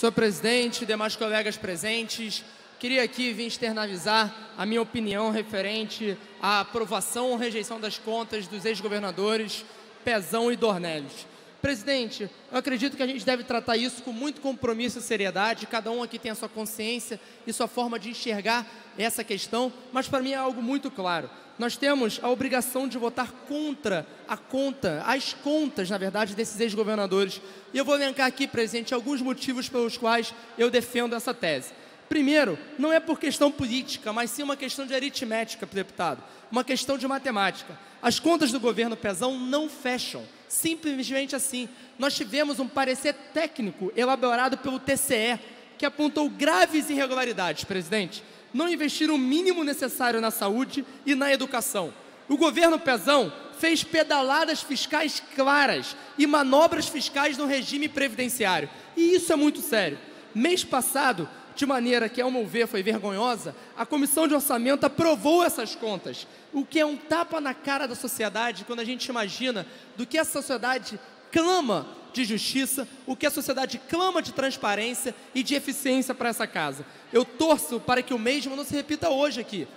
Senhor presidente, demais colegas presentes, queria aqui vir externalizar a minha opinião referente à aprovação ou rejeição das contas dos ex-governadores Pezão e Dornelles. Presidente, eu acredito que a gente deve tratar isso com muito compromisso e seriedade. Cada um aqui tem a sua consciência e sua forma de enxergar essa questão, mas para mim é algo muito claro. Nós temos a obrigação de votar contra a conta, as contas, na verdade, desses ex-governadores. E eu vou elencar aqui, presidente, alguns motivos pelos quais eu defendo essa tese. Primeiro, não é por questão política, mas sim uma questão de aritmética, deputado, uma questão de matemática. As contas do governo Pezão não fecham, simplesmente assim. Nós tivemos um parecer técnico elaborado pelo TCE que apontou graves irregularidades, presidente. Não investiram o mínimo necessário na saúde e na educação. O governo Pezão fez pedaladas fiscais claras e manobras fiscais no regime previdenciário. E isso é muito sério. Mês passado, de maneira que, ao meu ver, foi vergonhosa, a Comissão de Orçamento aprovou essas contas, o que é um tapa na cara da sociedade quando a gente imagina do que a sociedade clama de justiça, o que a sociedade clama de transparência e de eficiência para essa casa. Eu torço para que o mesmo não se repita hoje aqui,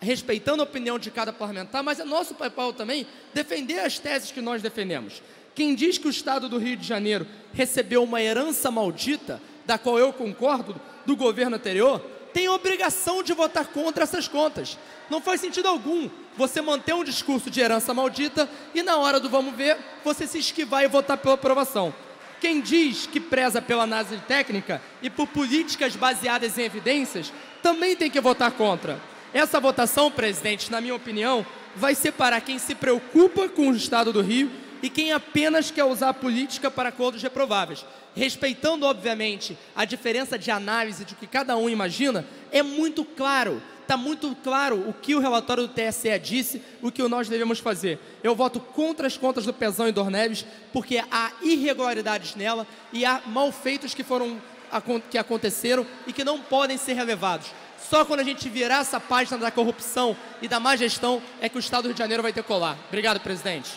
respeitando a opinião de cada parlamentar, mas é nosso papel também defender as teses que nós defendemos. Quem diz que o Estado do Rio de Janeiro recebeu uma herança maldita, da qual eu concordo, do governo anterior, tem obrigação de votar contra essas contas. Não faz sentido algum você manter um discurso de herança maldita e na hora do vamos ver, você se esquivar e votar pela aprovação. Quem diz que preza pela análise técnica e por políticas baseadas em evidências, também tem que votar contra. Essa votação, presidente, na minha opinião, vai separar quem se preocupa com o Estado do Rio e quem apenas quer usar a política para acordos reprováveis. Respeitando, obviamente, a diferença de análise de que cada um imagina, é muito claro, está muito claro o que o relatório do TSE disse, o que nós devemos fazer. Eu voto contra as contas do Pezão e Dorneves, porque há irregularidades nela e há malfeitos que foram que aconteceram e que não podem ser relevados. Só quando a gente virar essa página da corrupção e da má gestão é que o Estado do Rio de Janeiro vai decolar. Obrigado, presidente.